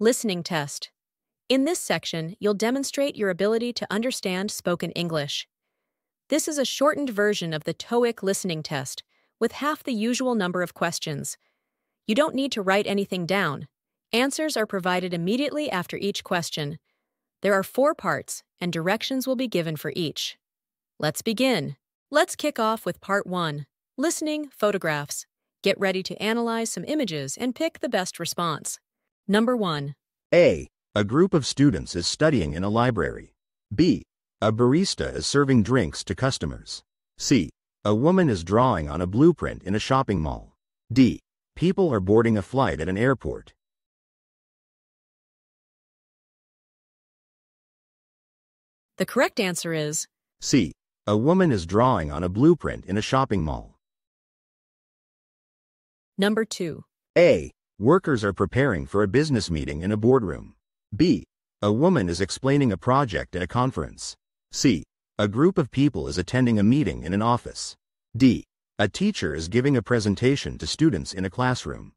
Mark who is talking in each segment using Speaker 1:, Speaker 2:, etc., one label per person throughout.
Speaker 1: Listening test. In this section, you'll demonstrate your ability to understand spoken English. This is a shortened version of the TOEIC listening test, with half the usual number of questions. You don't need to write anything down. Answers are provided immediately after each question. There are four parts, and directions will be given for each. Let's begin. Let's kick off with part one listening photographs. Get ready to analyze some images and pick the best response. Number 1.
Speaker 2: A. A group of students is studying in a library. B. A barista is serving drinks to customers. C. A woman is drawing on a blueprint in a shopping mall. D. People are boarding a flight at an airport.
Speaker 1: The correct answer is
Speaker 2: C. A woman is drawing on a blueprint in a shopping mall.
Speaker 1: number 2.
Speaker 2: A. Workers are preparing for a business meeting in a boardroom. B. A woman is explaining a project at a conference. C. A group of people is attending a meeting in an office. D. A teacher is giving a presentation to students in a classroom.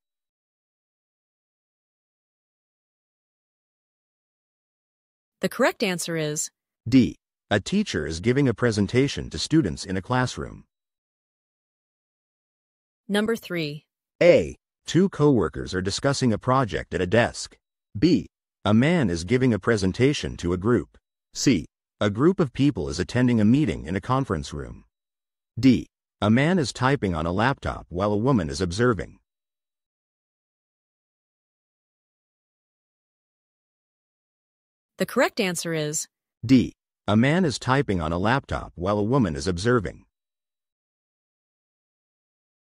Speaker 1: The correct answer is
Speaker 2: D. A teacher is giving a presentation to students in a classroom.
Speaker 1: number 3.
Speaker 2: A. Two coworkers are discussing a project at a desk. B. A man is giving a presentation to a group. C. A group of people is attending a meeting in a conference room. D. A man is typing on a laptop while a woman is observing.
Speaker 1: The correct answer is
Speaker 2: D. A man is typing on a laptop while a woman is observing.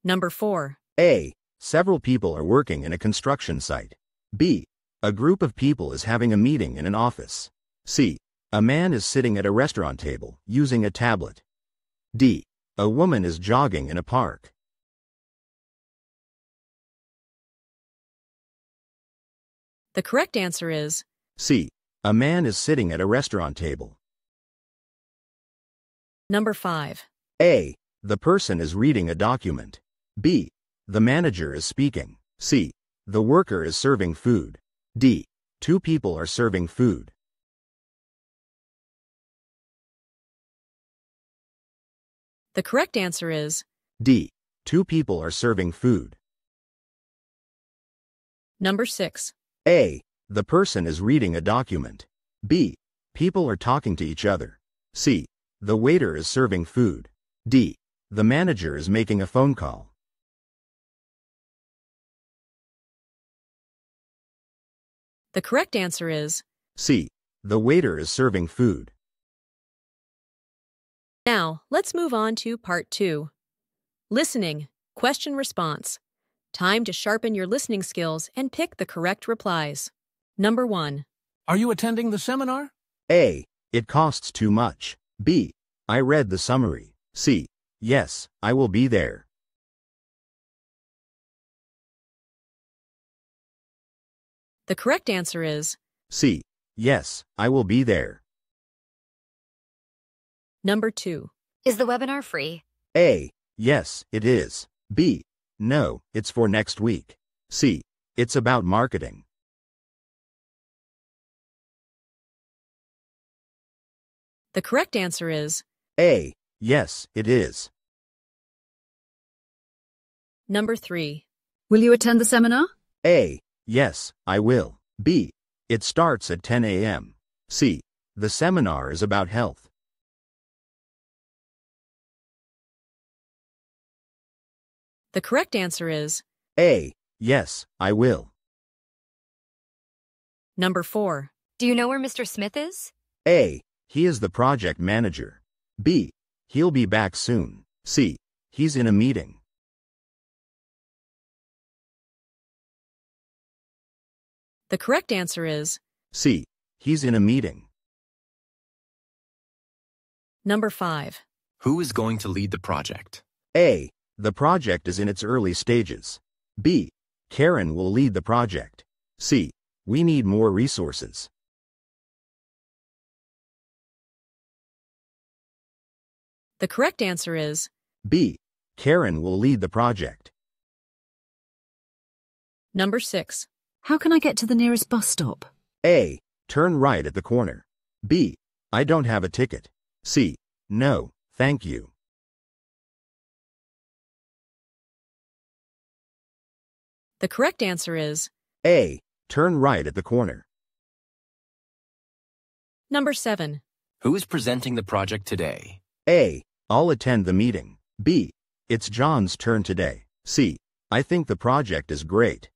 Speaker 1: number 4.
Speaker 2: A. Several people are working in a construction site. B. A group of people is having a meeting in an office. C. A man is sitting at a restaurant table, using a tablet. D. A woman is jogging in a park.
Speaker 1: The correct answer is
Speaker 2: C. A man is sitting at a restaurant table.
Speaker 1: number 5.
Speaker 2: A. The person is reading a document. B. The manager is speaking. C. The worker is serving food. D. Two people are serving food.
Speaker 1: The correct answer is
Speaker 2: D. Two people are serving food.
Speaker 1: number 6.
Speaker 2: A. The person is reading a document. B. People are talking to each other. C. The waiter is serving food. D. The manager is making a phone call.
Speaker 1: The correct answer is
Speaker 2: C. The waiter is serving food.
Speaker 1: Now, let's move on to part 2. Listening, question response. Time to sharpen your listening skills and pick the correct replies. Number 1.
Speaker 3: Are you attending the seminar?
Speaker 2: A. It costs too much. B. I read the summary. C. Yes, I will be there.
Speaker 1: The correct answer is
Speaker 2: C. Yes, I will be there.
Speaker 1: number 2.
Speaker 4: Is the webinar free?
Speaker 2: A. Yes, it is. B. No, it's for next week. C. It's about marketing.
Speaker 1: The correct answer is
Speaker 2: A. Yes, it is.
Speaker 1: number 3.
Speaker 5: Will you attend the seminar?
Speaker 2: A. Yes, I will. B. It starts at 10 a.m. C. The seminar is about health.
Speaker 1: The correct answer is
Speaker 2: A. Yes, I will.
Speaker 1: number 4.
Speaker 4: Do you know where Mr. Smith is?
Speaker 2: A. He is the project manager. B. He'll be back soon. C. He's in a meeting.
Speaker 1: The correct answer is
Speaker 2: C. He's in a meeting.
Speaker 1: number 5.
Speaker 6: Who is going to lead the project?
Speaker 2: A. The project is in its early stages. B. Karen will lead the project. C. We need more resources.
Speaker 1: The correct answer is
Speaker 2: B. Karen will lead the project.
Speaker 1: number 6.
Speaker 5: How can I get to the nearest bus stop?
Speaker 2: A. Turn right at the corner. B. I don't have a ticket. C. No, thank you.
Speaker 1: The correct answer is
Speaker 2: A. Turn right at the corner.
Speaker 1: number 7.
Speaker 6: Who is presenting the project today?
Speaker 2: A. I'll attend the meeting. B. It's John's turn today. C. I think the project is great.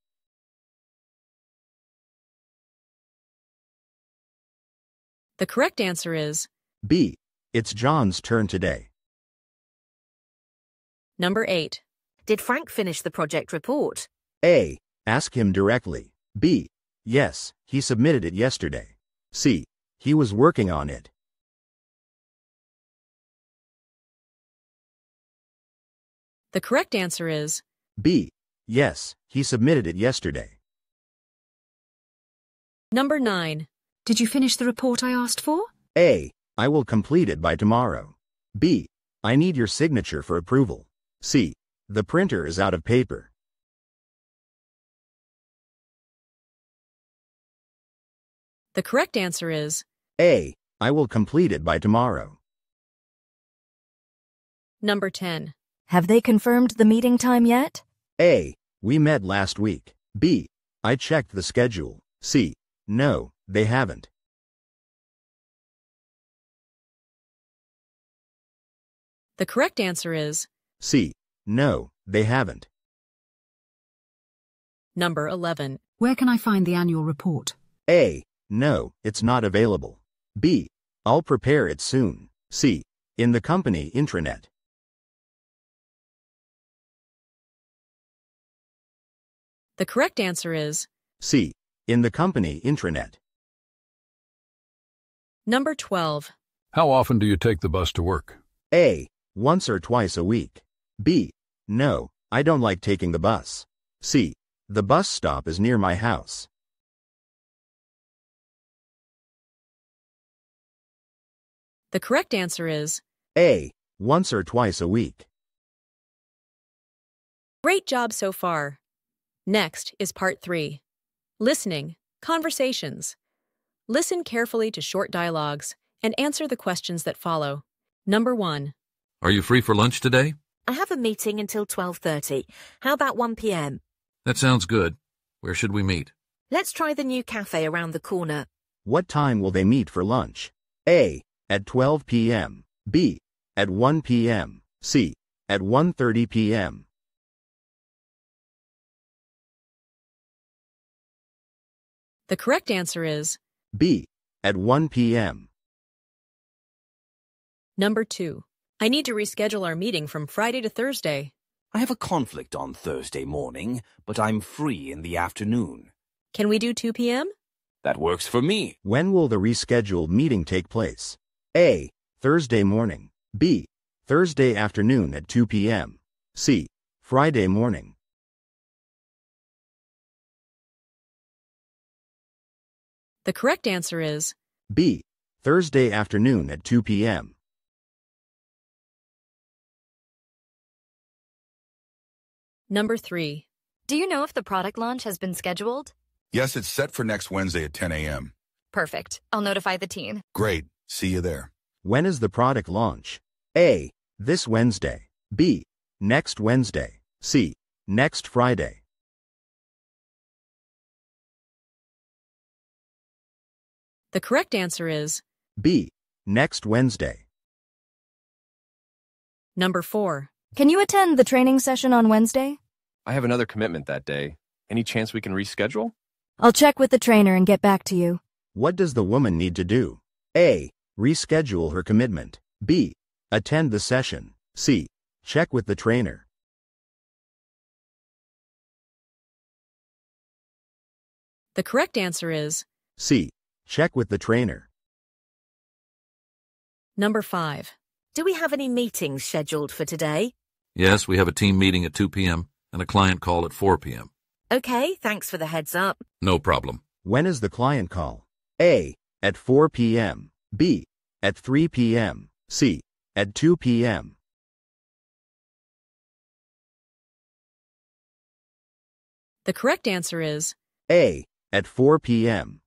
Speaker 1: The correct answer is
Speaker 2: B. It's John's turn today.
Speaker 1: number 8.
Speaker 7: Did Frank finish the project report?
Speaker 2: A. Ask him directly. B. Yes, he submitted it yesterday. C. He was working on it.
Speaker 1: The correct answer is
Speaker 2: B. Yes, he submitted it yesterday.
Speaker 1: number 9.
Speaker 5: Did you finish the report I asked for?
Speaker 2: A. I will complete it by tomorrow. B. I need your signature for approval. C. The printer is out of paper.
Speaker 1: The correct answer is
Speaker 2: A. I will complete it by tomorrow.
Speaker 1: number 10.
Speaker 8: Have they confirmed the meeting time yet?
Speaker 2: A. We met last week. B. I checked the schedule. C. No, they haven't.
Speaker 1: The correct answer is
Speaker 2: C. No, they haven't.
Speaker 1: number 11.
Speaker 5: Where can I find the annual report?
Speaker 2: A. No, it's not available. B. I'll prepare it soon. C. In the company intranet.
Speaker 1: The correct answer is
Speaker 2: C. In the company intranet.
Speaker 1: Number 12.
Speaker 3: How often do you take the bus to work?
Speaker 2: A. Once or twice a week. B. No, I don't like taking the bus. C. The bus stop is near my house.
Speaker 1: The correct answer is
Speaker 2: A. Once or twice a week.
Speaker 1: Great job so far. Next is part 3. Listening, conversations. Listen carefully to short dialogues and answer the questions that follow. Number 1.
Speaker 3: Are you free for lunch today?
Speaker 7: I have a meeting until 12:30. How about 1 p.m.?
Speaker 3: That sounds good. Where should we meet?
Speaker 7: Let's try the new cafe around the corner.
Speaker 2: What time will they meet for lunch? A. At 12 p.m. B. At 1 p.m. C. At 1:30 p.m.
Speaker 1: The correct answer is
Speaker 2: B. At 1 p.m.
Speaker 1: number 2. I need to reschedule our meeting from Friday to Thursday.
Speaker 9: I have a conflict on Thursday morning, but I'm free in the afternoon.
Speaker 1: Can we do 2 p.m.?
Speaker 9: That works for me.
Speaker 2: When will the rescheduled meeting take place? A. Thursday morning. B. Thursday afternoon at 2 p.m. C. Friday morning.
Speaker 1: The correct answer is
Speaker 2: B. Thursday afternoon at 2 p.m.
Speaker 1: number 3.
Speaker 4: Do you know if the product launch has been scheduled?
Speaker 10: Yes, it's set for next Wednesday at 10 a.m.
Speaker 4: Perfect. I'll notify the team.
Speaker 10: Great. See you there.
Speaker 2: When is the product launch? A. This Wednesday. B. Next Wednesday. C. Next Friday.
Speaker 1: The correct answer is
Speaker 2: B. Next Wednesday.
Speaker 1: number 4.
Speaker 8: Can you attend the training session on Wednesday?
Speaker 11: I have another commitment that day. Any chance we can reschedule?
Speaker 8: I'll check with the trainer and get back to you.
Speaker 2: What does the woman need to do? A. Reschedule her commitment. B. Attend the session. C. Check with the trainer.
Speaker 1: The correct answer is
Speaker 2: C. Check with the trainer.
Speaker 1: number 5.
Speaker 7: Do we have any meetings scheduled for today?
Speaker 3: Yes, we have a team meeting at 2 p.m. and a client call at 4 p.m.
Speaker 7: Okay, thanks for the heads up.
Speaker 3: No problem.
Speaker 2: When is the client call? A. At 4 p.m. B. At 3 p.m. C. At 2 p.m.
Speaker 1: The correct answer is
Speaker 2: A. At 4 p.m.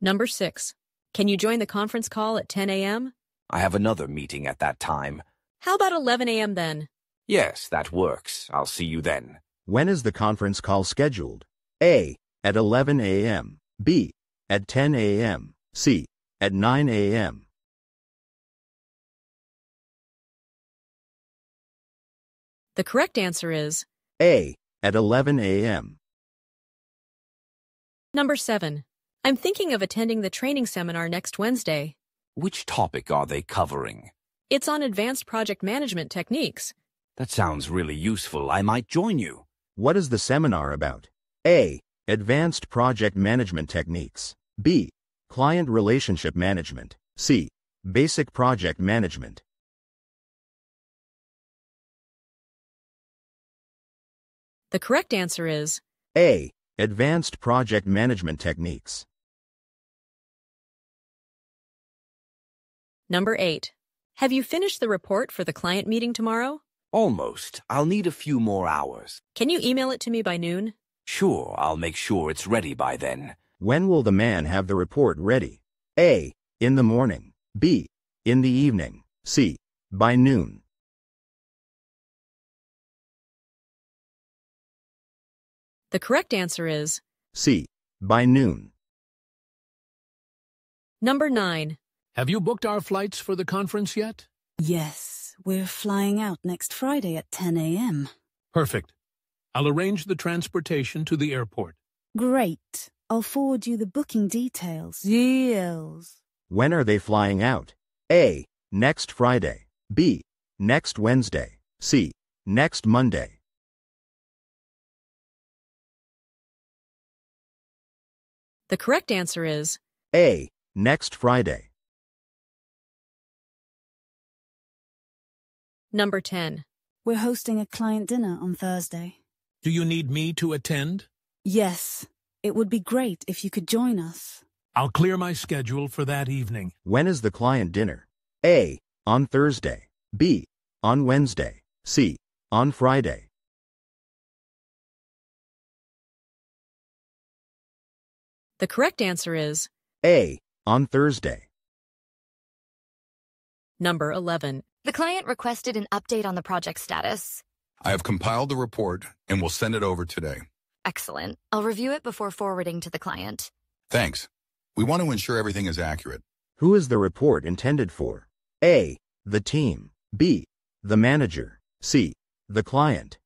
Speaker 1: Number 6. Can you join the conference call at 10 a.m.?
Speaker 9: I have another meeting at that time.
Speaker 1: How about 11 a.m. then?
Speaker 9: Yes, that works. I'll see you then.
Speaker 2: When is the conference call scheduled? A. At 11 a.m. B. At 10 a.m. C. At 9 a.m.
Speaker 1: The correct answer is
Speaker 2: A. At 11 a.m.
Speaker 1: number 7. I'm thinking of attending the training seminar next Wednesday.
Speaker 9: Which topic are they covering?
Speaker 1: It's on advanced project management techniques.
Speaker 9: That sounds really useful. I might join you.
Speaker 2: What is the seminar about? A. Advanced Project Management Techniques. B. Client Relationship Management. C. Basic Project Management.
Speaker 1: The correct answer is
Speaker 2: A. Advanced Project Management Techniques.
Speaker 1: Number 8. Have you finished the report for the client meeting tomorrow?
Speaker 9: Almost. I'll need a few more hours.
Speaker 1: Can you email it to me by noon?
Speaker 9: Sure, I'll make sure it's ready by then.
Speaker 2: When will the man have the report ready? A. In the morning. B. In the evening. C. By noon.
Speaker 1: The correct answer is
Speaker 2: C. By noon.
Speaker 1: number 9.
Speaker 12: Have you booked our flights for the conference yet?
Speaker 13: Yes, we're flying out next Friday at 10 a.m.
Speaker 12: Perfect. I'll arrange the transportation to the airport.
Speaker 13: Great. I'll forward you the booking details. Yes.
Speaker 2: When are they flying out? A. Next Friday. B. Next Wednesday. C. Next Monday.
Speaker 1: The correct answer is
Speaker 2: A. Next Friday.
Speaker 1: Number 10.
Speaker 13: We're hosting a client dinner on Thursday.
Speaker 12: Do you need me to attend?
Speaker 13: Yes. It would be great if you could join us.
Speaker 12: I'll clear my schedule for that evening.
Speaker 2: When is the client dinner? A. On Thursday. B. On Wednesday. C. On Friday.
Speaker 1: The correct answer is
Speaker 2: A. On Thursday.
Speaker 1: number 11.
Speaker 4: The client requested an update on the project status.
Speaker 10: I have compiled the report and will send it over today.
Speaker 4: Excellent. I'll review it before forwarding to the client.
Speaker 10: Thanks. We want to ensure everything is accurate.
Speaker 2: Who is the report intended for? A. The team. B. The manager. C. The client.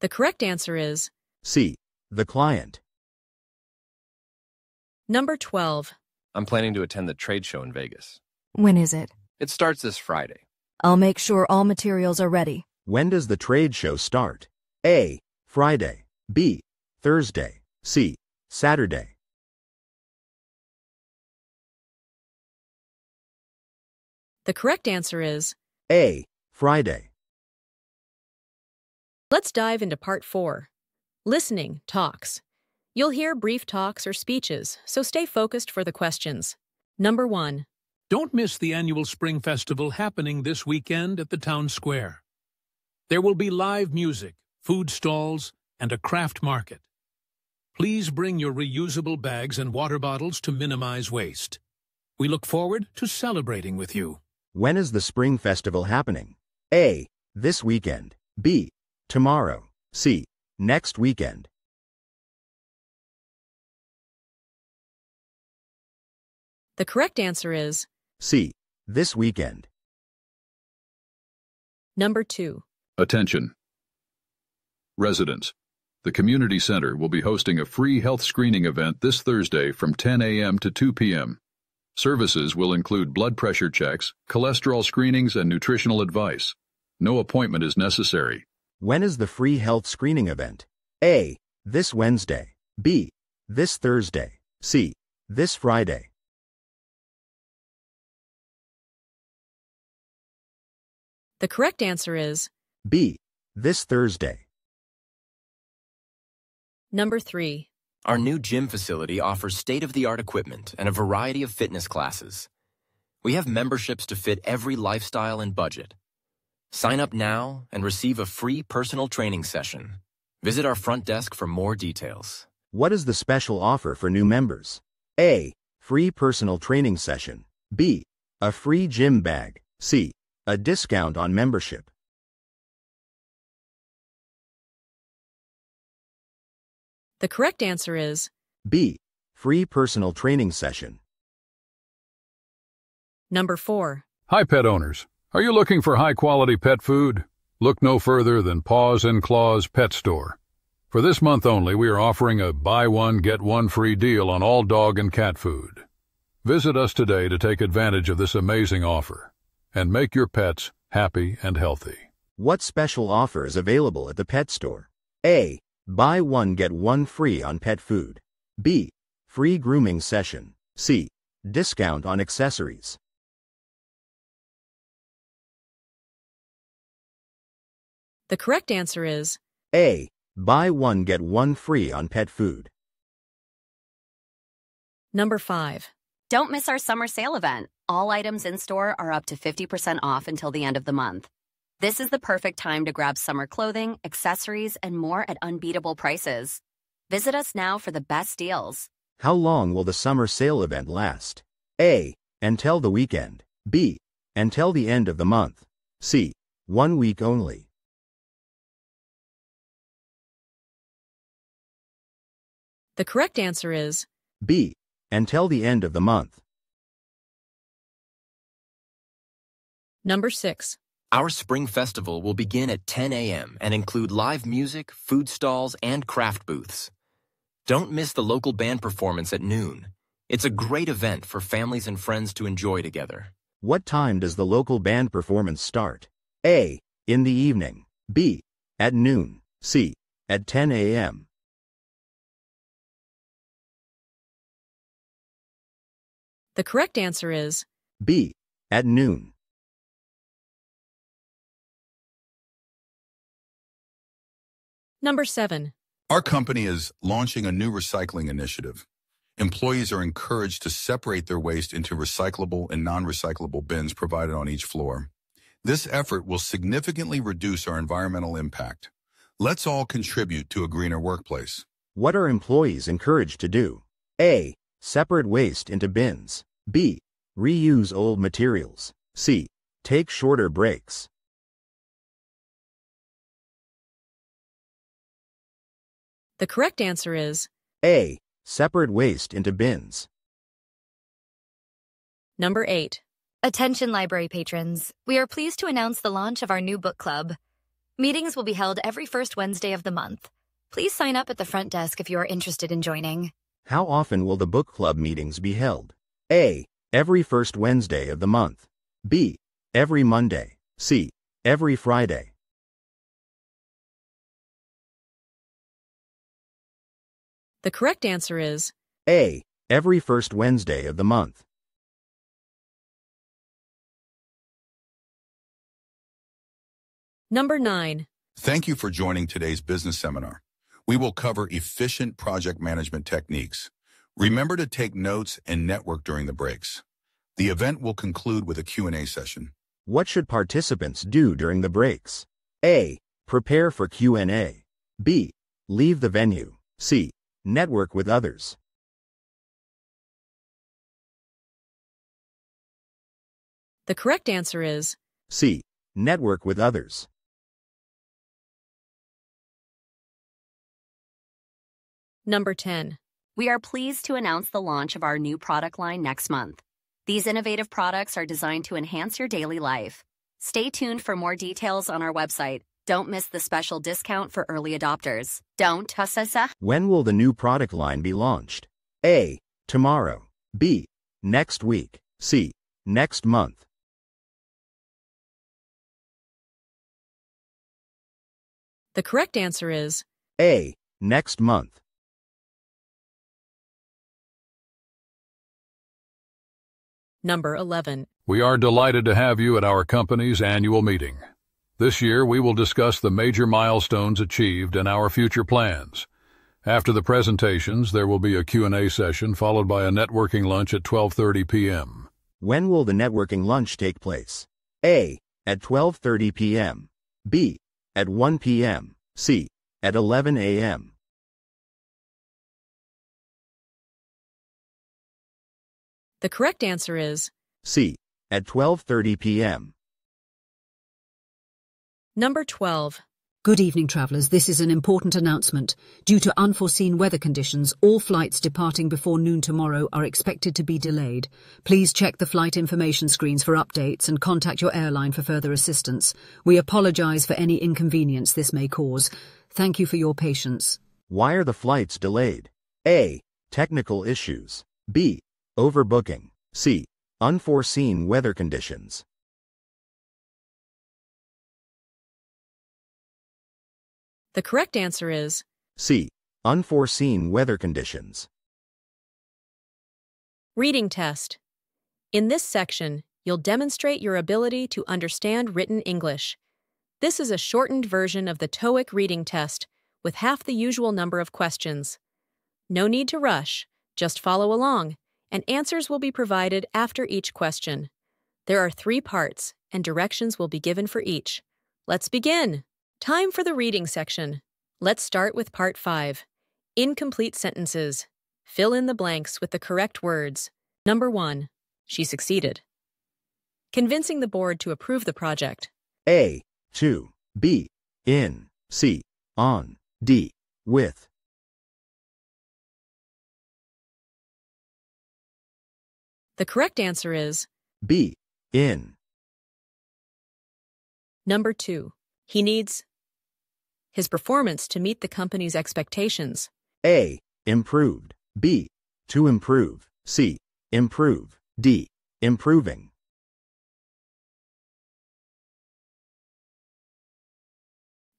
Speaker 1: The correct answer is
Speaker 2: C. The client.
Speaker 1: number 12.
Speaker 11: I'm planning to attend the trade show in Vegas.
Speaker 8: When is it?
Speaker 11: It starts this Friday.
Speaker 8: I'll make sure all materials are ready.
Speaker 2: When does the trade show start? A. Friday. B. Thursday. C. Saturday.
Speaker 1: The correct answer is
Speaker 2: A. Friday.
Speaker 1: Let's dive into part 4. Listening talks. You'll hear brief talks or speeches, so stay focused for the questions. Number 1.
Speaker 12: Don't miss the annual Spring Festival happening this weekend at the town square. There will be live music, food stalls, and a craft market. Please bring your reusable bags and water bottles to minimize waste. We look forward to celebrating with you.
Speaker 2: When is the Spring Festival happening? A. This weekend. B. Tomorrow. C. Next weekend.
Speaker 1: The correct answer is
Speaker 2: C. This weekend.
Speaker 1: number 2.
Speaker 14: Attention. Residents, the Community Center will be hosting a free health screening event this Thursday from 10 a.m. to 2 p.m. Services will include blood pressure checks, cholesterol screenings, and nutritional advice. No appointment is necessary.
Speaker 2: When is the free health screening event? A. This Wednesday. B. This Thursday. C. This Friday.
Speaker 1: The correct answer is
Speaker 2: B. This Thursday.
Speaker 1: number 3.
Speaker 6: Our new gym facility offers state-of-the-art equipment and a variety of fitness classes. We have memberships to fit every lifestyle and budget. Sign up now and receive a free personal training session. Visit our front desk for more details.
Speaker 2: What is the special offer for new members? A. Free personal training session. B. A free gym bag. C. A discount on membership.
Speaker 1: The correct answer is
Speaker 2: B. Free personal training session.
Speaker 1: number 4.
Speaker 14: Hi, pet owners. Are you looking for high quality pet food? Look no further than Paws and Claws Pet Store. For this month only, we are offering a buy one, get one free deal on all dog and cat food. Visit us today to take advantage of this amazing offer and make your pets happy and healthy.
Speaker 2: What special offer is available at the pet store? A. Buy one get one free on pet food. B. Free grooming session. C. Discount on accessories.
Speaker 1: The correct answer is
Speaker 2: A. Buy one get one free on pet food.
Speaker 1: number 5.
Speaker 15: Don't miss our summer sale event. All items in store are up to 50% off until the end of the month. This is the perfect time to grab summer clothing, accessories, and more at unbeatable prices. Visit us now for the best deals.
Speaker 2: How long will the summer sale event last? A. Until the weekend. B. Until the end of the month. C. One week only.
Speaker 1: The correct answer is
Speaker 2: B. Until the end of the month.
Speaker 1: Number 6.
Speaker 6: Our spring festival will begin at 10 a.m. and include live music, food stalls, and craft booths. Don't miss the local band performance at noon. It's a great event for families and friends to enjoy together.
Speaker 2: What time does the local band performance start? A. In the evening. B. At noon. C. At 10 a.m.
Speaker 1: The correct answer is
Speaker 2: B. At noon.
Speaker 1: Number 7.
Speaker 10: Our company is launching a new recycling initiative. Employees are encouraged to separate their waste into recyclable and non-recyclable bins provided on each floor. This effort will significantly reduce our environmental impact. Let's all contribute to a greener workplace.
Speaker 2: What are employees encouraged to do? A. Separate waste into bins. B. Reuse old materials. C. Take shorter breaks.
Speaker 1: The correct answer is
Speaker 2: A. Separate waste into bins.
Speaker 1: number 8.
Speaker 4: Attention library patrons. We are pleased to announce the launch of our new book club. Meetings will be held every first Wednesday of the month. Please sign up at the front desk if you are interested in joining.
Speaker 2: How often will the book club meetings be held? A. Every first Wednesday of the month. B. Every Monday. C. Every Friday.
Speaker 1: The correct answer is
Speaker 2: A. Every first Wednesday of the month.
Speaker 1: number 9.
Speaker 10: Thank you for joining today's business seminar. We will cover efficient project management techniques. Remember to take notes and network during the breaks. The event will conclude with a Q&A session.
Speaker 2: What should participants do during the breaks? A. Prepare for Q&A. B. Leave the venue. C. Network with others.
Speaker 1: The correct answer is
Speaker 2: C. Network with others.
Speaker 1: number 10.
Speaker 15: We are pleased to announce the launch of our new product line next month. These innovative products are designed to enhance your daily life. Stay tuned for more details on our website. Don't miss the special discount for early adopters. Don't hassasa.
Speaker 2: When will the new product line be launched? A. Tomorrow. B. Next week. C. Next month.
Speaker 1: The correct answer is
Speaker 2: A. Next month.
Speaker 1: number 11.
Speaker 14: We are delighted to have you at our company's annual meeting. This year, we will discuss the major milestones achieved and our future plans. After the presentations, there will be a Q&A session followed by a networking lunch at 12:30 p.m.
Speaker 2: When will the networking lunch take place? A. at 12:30 p.m. B. at 1 p.m. C. at 11 a.m.
Speaker 1: The correct answer is
Speaker 2: C. at 12:30 p.m.
Speaker 1: number 12.
Speaker 5: Good evening, travellers. This is an important announcement. Due to unforeseen weather conditions, all flights departing before noon tomorrow are expected to be delayed. Please check the flight information screens for updates and contact your airline for further assistance. We apologise for any inconvenience this may cause. Thank you for your patience.
Speaker 2: Why are the flights delayed? A. Technical issues. B. Overbooking. C. Unforeseen weather conditions.
Speaker 1: The correct answer is
Speaker 2: C. Unforeseen weather conditions.
Speaker 1: Reading Test. In this section, you'll demonstrate your ability to understand written English. This is a shortened version of the TOEIC reading test with half the usual number of questions. No need to rush, just follow along, and answers will be provided after each question. There are three parts, and directions will be given for each. Let's begin! Time for the reading section. Let's start with part 5. Incomplete sentences. Fill in the blanks with the correct words. Number 1. She succeeded. Convincing the board to approve the project.
Speaker 2: A. To. B. In. C. On. D. With.
Speaker 1: The correct answer is
Speaker 2: B. In.
Speaker 1: Number 2. He needs his performance to meet the company's expectations.
Speaker 2: A. Improved. B. To improve. C. Improve. D. Improving.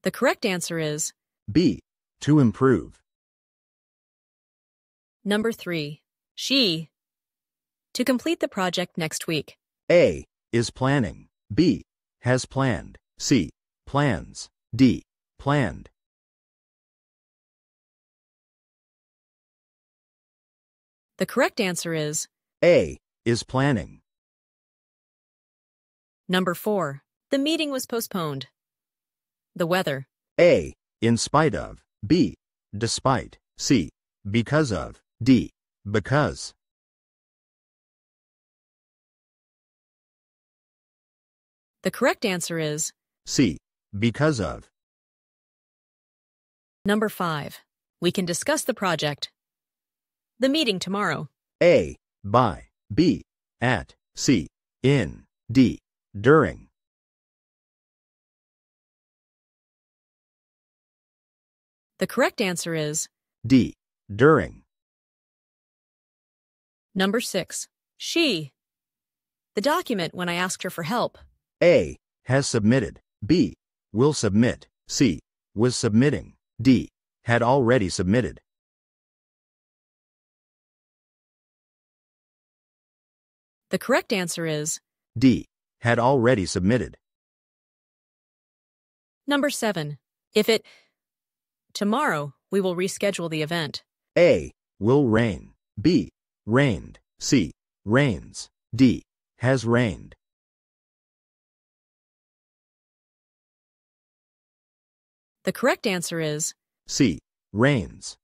Speaker 1: The correct answer is
Speaker 2: B. To improve.
Speaker 1: Number 3. She. To complete the project next week.
Speaker 2: A. Is planning. B. Has planned. C. Plans. D. Planned.
Speaker 1: The correct answer is
Speaker 2: A. Is planning.
Speaker 1: Number 4. The meeting was postponed. The weather.
Speaker 2: A. In spite of. B. Despite. C. Because of. D. Because.
Speaker 1: The correct answer is
Speaker 2: C. Because of.
Speaker 1: Number 5. We can discuss the project. The meeting tomorrow.
Speaker 2: A. By. B. At. C. In. D. During.
Speaker 1: The correct answer is
Speaker 2: D. During.
Speaker 1: Number 6. She. The document when I asked her for help.
Speaker 2: A. Has submitted. B. Will submit. C. Was submitting. D. Had already submitted.
Speaker 1: The correct answer is
Speaker 2: D. Had already submitted.
Speaker 1: Number 7. If it. Tomorrow, we will reschedule the event.
Speaker 2: A. Will rain. B. Rained. C. Rains. D. Has rained.
Speaker 1: The correct answer is
Speaker 2: C. Rains.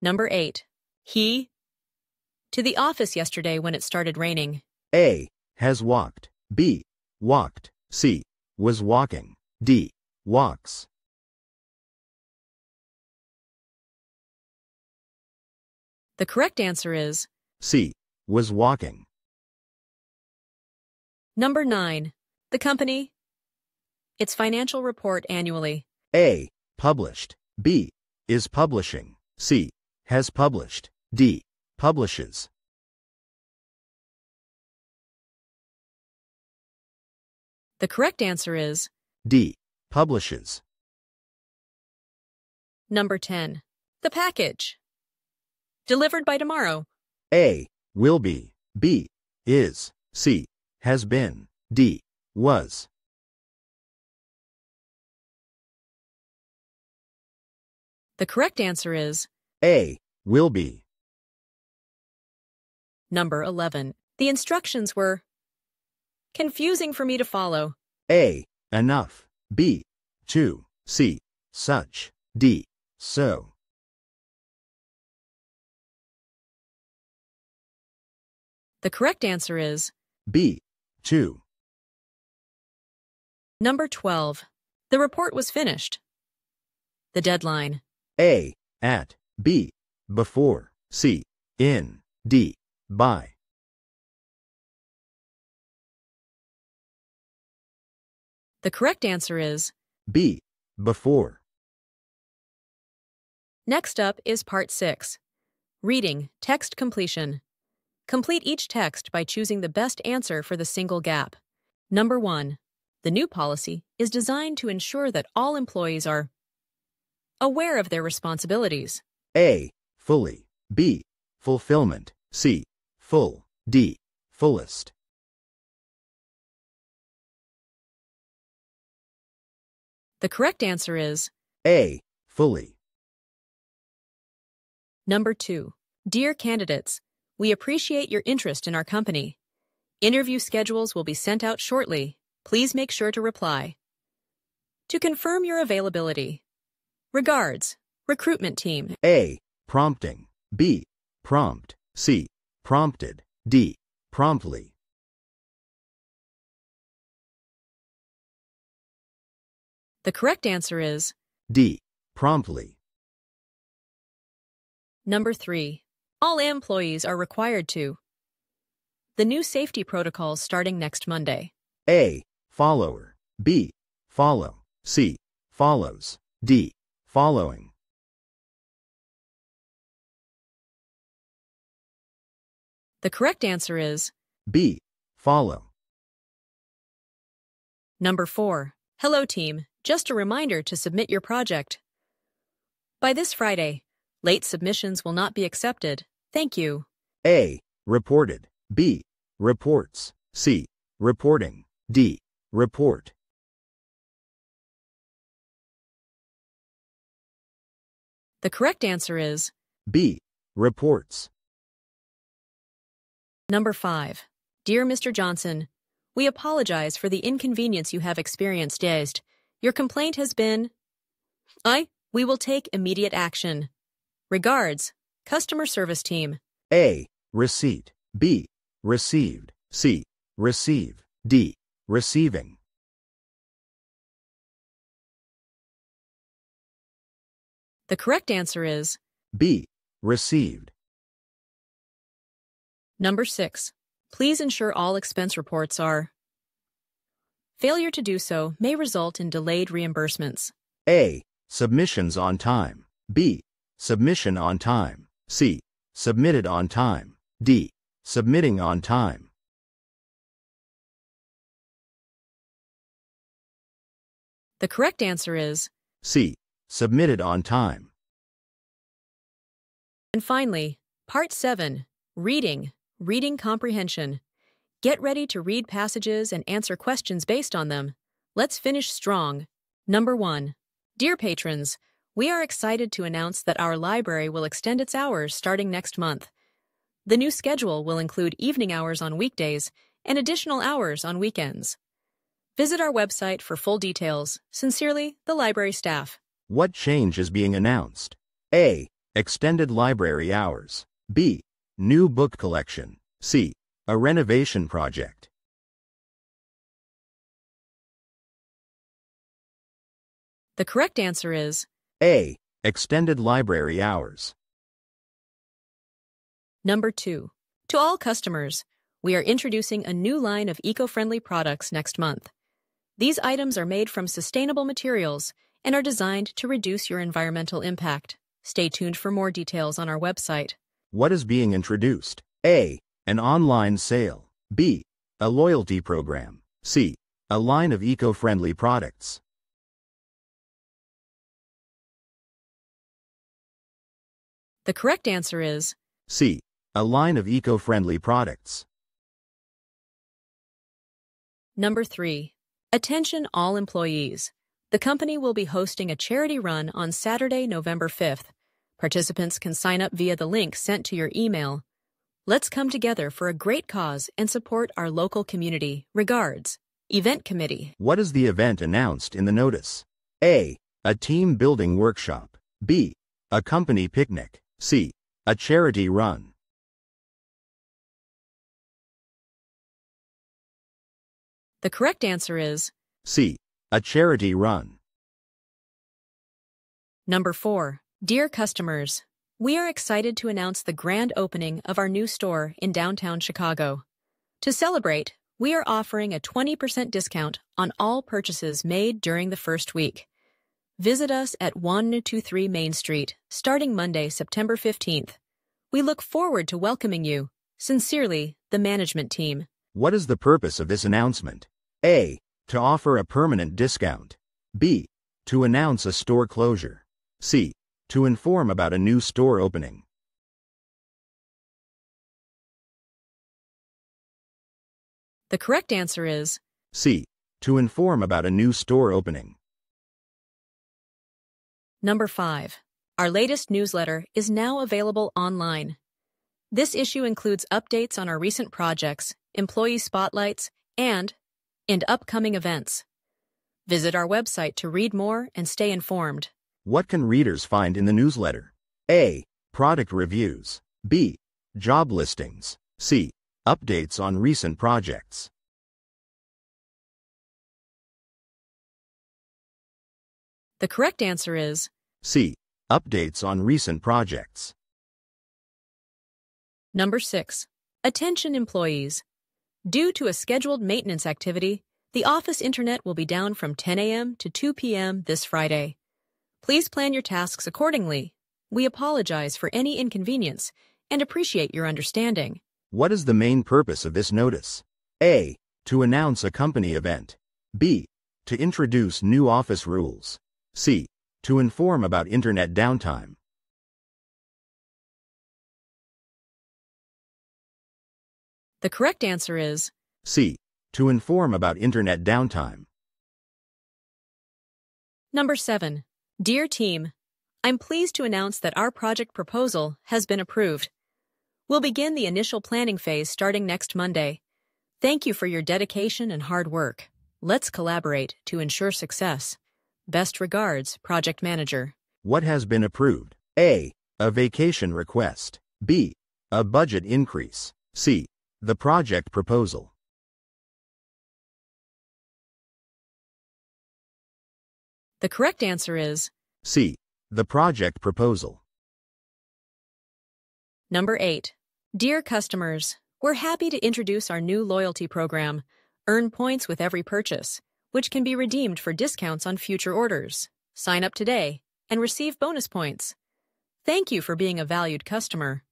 Speaker 1: Number 8. He. To the office yesterday when it started raining.
Speaker 2: A. Has walked. B. Walked. C. Was walking. D. Walks.
Speaker 1: The correct answer is
Speaker 2: C. Was walking.
Speaker 1: Number 9. The company. Its financial report annually.
Speaker 2: A. Published. B. Is publishing. C. Has published. D. Publishes.
Speaker 1: The correct answer is
Speaker 2: D. Publishes.
Speaker 1: Number 10. The package. Delivered by tomorrow.
Speaker 2: A. Will be. B. Is. C. Has been. D. Was.
Speaker 1: The correct answer is
Speaker 2: A. Will be.
Speaker 1: number 11. The instructions were Confusing for me to follow.
Speaker 2: A. Enough. B. To. C. Such. D. So.
Speaker 1: The correct answer is
Speaker 2: B. To.
Speaker 1: number 12. The report was finished. The deadline.
Speaker 2: A. At. B. Before. C. In. D. By.
Speaker 1: The correct answer is
Speaker 2: B. Before.
Speaker 1: Next up is Part 6. Reading, Text Completion. Complete each text by choosing the best answer for the single gap. Number 1. The new policy is designed to ensure that all employees are aware of their responsibilities.
Speaker 2: A. Fully. B. Fulfillment. C. Full. D. Fullest.
Speaker 1: The correct answer is
Speaker 2: A. Fully.
Speaker 1: Number 2. Dear candidates, we appreciate your interest in our company. Interview schedules will be sent out shortly. Please make sure to reply. To confirm your availability. Regards, recruitment team.
Speaker 2: A. Prompting. B. Prompt. C. Prompted. D. Promptly.
Speaker 1: The correct answer is
Speaker 2: D. Promptly.
Speaker 1: number 3. All employees are required to. The new safety protocols starting next Monday.
Speaker 2: A. Follower. B. Follow. C. Follows. D. Following.
Speaker 1: The correct answer is
Speaker 2: B. Follow.
Speaker 1: number 4. Hello team, just a reminder to submit your project. By this Friday, late submissions will not be accepted. Thank you.
Speaker 2: A. Reported. B. Reports. C. Reporting. D. Report.
Speaker 1: The correct answer is
Speaker 2: B. Reports.
Speaker 1: number 5. Dear Mr. Johnson, we apologize for the inconvenience you have experienced. Your complaint has been I. We will take immediate action. Regards, customer service team.
Speaker 2: A. Receipt. B. Received. C. Receive. D. Receiving.
Speaker 1: The correct answer is
Speaker 2: B. Received.
Speaker 1: number 6. Please ensure all expense reports are. Failure to do so may result in delayed reimbursements.
Speaker 2: A. Submissions on time. B. Submission on time. C. Submitted on time. D. Submitting on time.
Speaker 1: The correct answer is
Speaker 2: C. Submitted on time.
Speaker 1: And finally, Part 7 Reading, Reading Comprehension. Get ready to read passages and answer questions based on them. Let's finish strong. Number 1. Dear patrons, we are excited to announce that our library will extend its hours starting next month. The new schedule will include evening hours on weekdays and additional hours on weekends. Visit our website for full details. Sincerely, the library staff.
Speaker 2: What change is being announced? A. Extended library hours. B. New book collection. C. A renovation project.
Speaker 1: The correct answer is
Speaker 2: A. Extended library hours.
Speaker 1: Number 2. To all customers, we are introducing a new line of eco-friendly products next month. These items are made from sustainable materials and are designed to reduce your environmental impact. Stay tuned for more details on our website.
Speaker 2: What is being introduced? A. An online sale. B. A loyalty program. C. A line of eco-friendly products.
Speaker 1: The correct answer is
Speaker 2: C. A line of eco-friendly products.
Speaker 1: Number 3. Attention all employees. The company will be hosting a charity run on Saturday, November 5th. Participants can sign up via the link sent to your email. Let's come together for a great cause and support our local community. Regards, Event Committee.
Speaker 2: What is the event announced in the notice? A. A team building workshop. B. A company picnic. C. A charity run.
Speaker 1: The correct answer is
Speaker 2: C. A charity run.
Speaker 1: Number 4. Dear customers, we are excited to announce the grand opening of our new store in downtown Chicago. To celebrate, we are offering a 20% discount on all purchases made during the first week. Visit us at 123 Main Street starting Monday, September 15th. We look forward to welcoming you. Sincerely, the management team.
Speaker 2: What is the purpose of this announcement? A. To offer a permanent discount. B. To announce a store closure. C. To inform about a new store opening.
Speaker 1: The correct answer is
Speaker 2: C. To inform about a new store opening.
Speaker 1: Number 5. Our latest newsletter is now available online. This issue includes updates on our recent projects, employee spotlights, and and upcoming events. Visit our website to read more and stay informed.
Speaker 2: What can readers find in the newsletter? A. Product reviews. B. Job listings. C. Updates on recent projects.
Speaker 1: The correct answer is
Speaker 2: C. Updates on recent projects.
Speaker 1: Number 6. Attention employees. Due to a scheduled maintenance activity, the office internet will be down from 10 a.m. to 2 p.m. this Friday. Please plan your tasks accordingly. We apologize for any inconvenience and appreciate your understanding.
Speaker 2: What is the main purpose of this notice? A. To announce a company event. B. To introduce new office rules. C. To inform about internet downtime.
Speaker 1: The correct answer is
Speaker 2: C. To inform about internet downtime.
Speaker 1: Number 7. Dear team, I'm pleased to announce that our project proposal has been approved. We'll begin the initial planning phase starting next Monday. Thank you for your dedication and hard work. Let's collaborate to ensure success. Best regards, Project Manager.
Speaker 2: What has been approved? A. A vacation request. B. A budget increase. C. The project proposal.
Speaker 1: The correct answer is
Speaker 2: C. The project proposal.
Speaker 1: Number 8. Dear customers, we're happy to introduce our new loyalty program, Earn Points with Every Purchase, which can be redeemed for discounts on future orders. Sign up today and receive bonus points. Thank you for being a valued customer.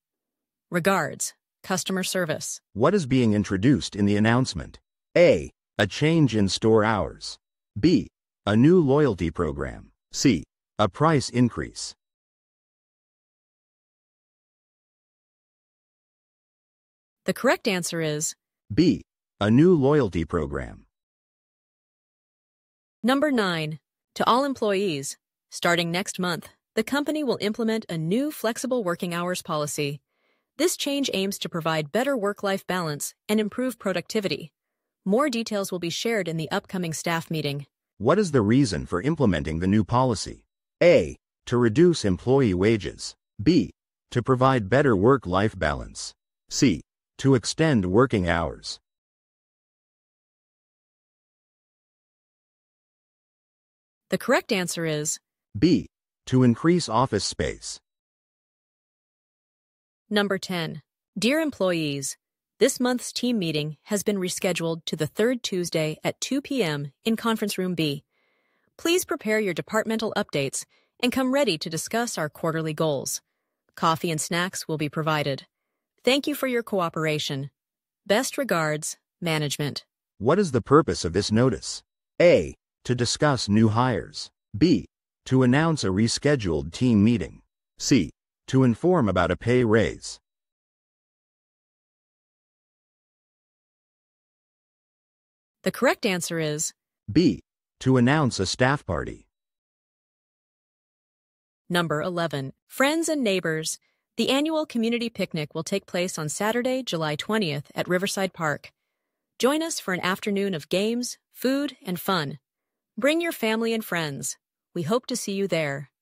Speaker 1: Regards, Customer Service.
Speaker 2: What is being introduced in the announcement? A. A change in store hours. B. A new loyalty program. C. A price increase.
Speaker 1: The correct answer is
Speaker 2: B. A new loyalty program.
Speaker 1: Number 9. To all employees, starting next month, the company will implement a new flexible working hours policy. This change aims to provide better work-life balance and improve productivity. More details will be shared in the upcoming staff meeting.
Speaker 2: What is the reason for implementing the new policy? A. To reduce employee wages. B. To provide better work-life balance. C. To extend working hours.
Speaker 1: The correct answer is
Speaker 2: B. To increase office space.
Speaker 1: Number 10. Dear employees, this month's team meeting has been rescheduled to the third Tuesday at 2 p.m. in Conference Room B. Please prepare your departmental updates and come ready to discuss our quarterly goals. Coffee and snacks will be provided. Thank you for your cooperation. Best regards, Management.
Speaker 2: What is the purpose of this notice? A. To discuss new hires. B. To announce a rescheduled team meeting. C. To inform about a pay raise.
Speaker 1: The correct answer is
Speaker 2: B. To announce a staff party.
Speaker 1: Number 11. Friends and neighbors. The annual community picnic will take place on Saturday, July 20th at Riverside Park. Join us for an afternoon of games, food, and fun. Bring your family and friends. We hope to see you there.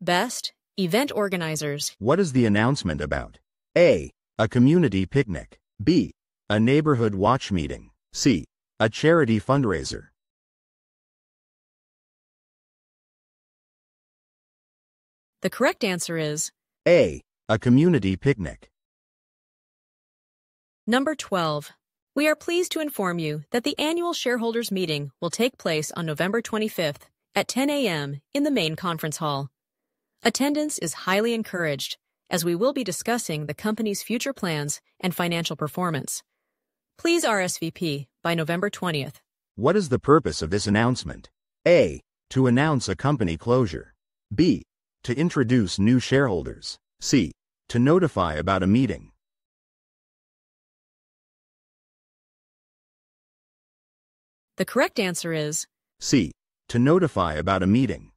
Speaker 1: Best, event organizers.
Speaker 2: What is the announcement about? A. A community picnic. B. A neighborhood watch meeting. C. A charity fundraiser.
Speaker 1: The correct answer is
Speaker 2: A. A community picnic.
Speaker 1: Number 12. We are pleased to inform you that the annual shareholders meeting will take place on November 25th at 10 a.m. in the main conference hall. Attendance is highly encouraged as we will be discussing the company's future plans and financial performance. Please RSVP by November 20th.
Speaker 2: What is the purpose of this announcement? A. To announce a company closure. B. To introduce new shareholders. C. To notify about a meeting.
Speaker 1: The correct answer is
Speaker 2: C. To notify about a meeting.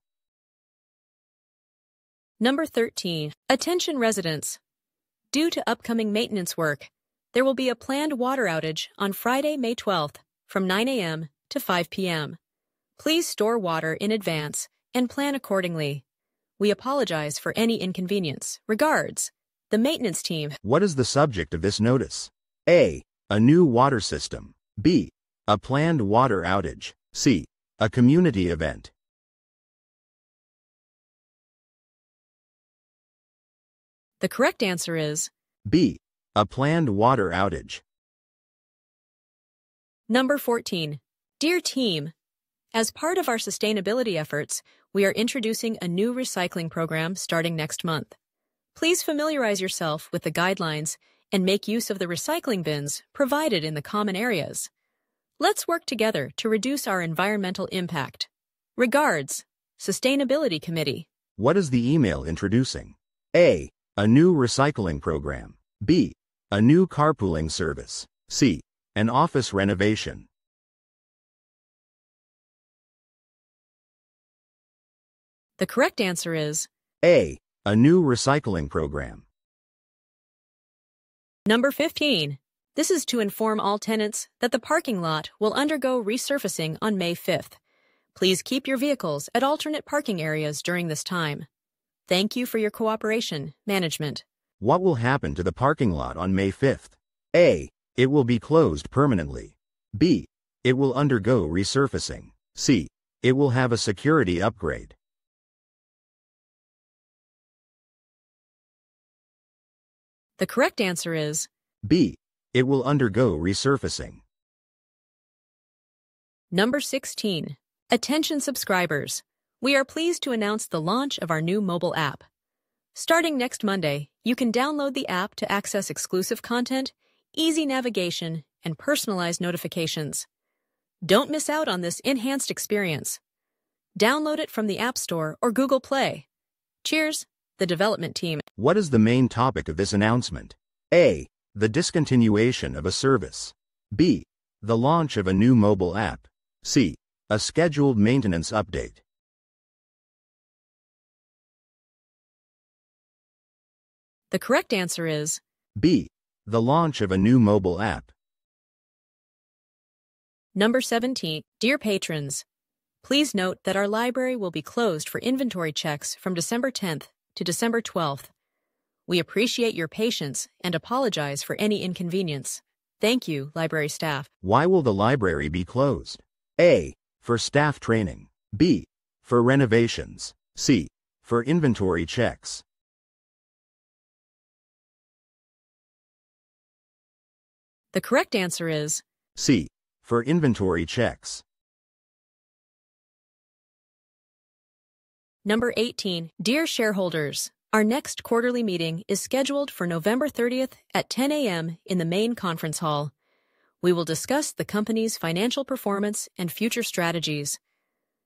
Speaker 1: Number 13. Attention residents. Due to upcoming maintenance work, there will be a planned water outage on Friday, May 12th from 9 a.m. to 5 p.m. Please store water in advance and plan accordingly. We apologize for any inconvenience. Regards, the maintenance team.
Speaker 2: What is the subject of this notice? A. A new water system. B. A planned water outage. C. A community event.
Speaker 1: The correct answer is
Speaker 2: B. A planned water outage.
Speaker 1: Number 14. Dear team, as part of our sustainability efforts, we are introducing a new recycling program starting next month. Please familiarize yourself with the guidelines and make use of the recycling bins provided in the common areas. Let's work together to reduce our environmental impact. Regards, Sustainability Committee.
Speaker 2: What is the email introducing? A. A new recycling program. B. A new carpooling service. C. An office renovation.
Speaker 1: The correct answer is
Speaker 2: A. A new recycling program.
Speaker 1: Number 15. This is to inform all tenants that the parking lot will undergo resurfacing on May 5th. Please keep your vehicles at alternate parking areas during this time. Thank you for your cooperation, management.
Speaker 2: What will happen to the parking lot on May 5th? A. It will be closed permanently. B. It will undergo resurfacing. C. It will have a security upgrade.
Speaker 1: The correct answer is
Speaker 2: B. It will undergo resurfacing.
Speaker 1: Number 16. Attention subscribers. We are pleased to announce the launch of our new mobile app. Starting next Monday, you can download the app to access exclusive content, easy navigation, and personalized notifications. Don't miss out on this enhanced experience. Download it from the App Store or Google Play. Cheers, the development team.
Speaker 2: What is the main topic of this announcement? A. The discontinuation of a service. B. The launch of a new mobile app. C. A scheduled maintenance update.
Speaker 1: The correct answer is
Speaker 2: B. The launch of a new mobile app.
Speaker 1: Number 17. Dear patrons, please note that our library will be closed for inventory checks from December 10th to December 12th. We appreciate your patience and apologize for any inconvenience. Thank you, library staff.
Speaker 2: Why will the library be closed? A. For staff training. B. For renovations. C. For inventory checks.
Speaker 1: The correct answer is
Speaker 2: C. For inventory checks.
Speaker 1: Number 18. Dear shareholders, our next quarterly meeting is scheduled for November 30th at 10 a.m. in the main conference hall. We will discuss the company's financial performance and future strategies.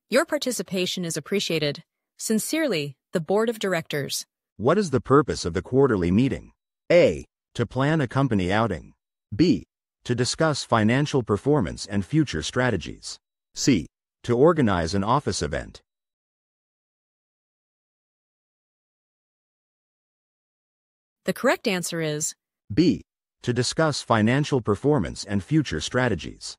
Speaker 1: Your participation is appreciated. Sincerely, the Board of Directors.
Speaker 2: What is the purpose of the quarterly meeting? A. To plan a company outing. B. To discuss financial performance and future strategies. C. To organize an office event.
Speaker 1: The correct answer is
Speaker 2: B. To discuss financial performance and future strategies.